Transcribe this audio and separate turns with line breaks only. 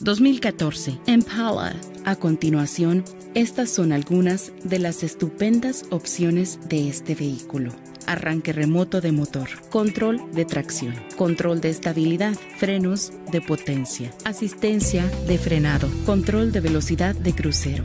2014. Impala. A continuación, estas son algunas de las estupendas opciones de este vehículo. Arranque remoto de motor, control de tracción, control de estabilidad, frenos de potencia, asistencia de frenado, control de velocidad de crucero,